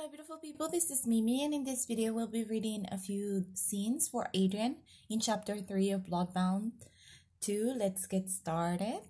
Hello beautiful people, this is Mimi and in this video we'll be reading a few scenes for Adrian in chapter 3 of Bloodbound 2. Let's get started.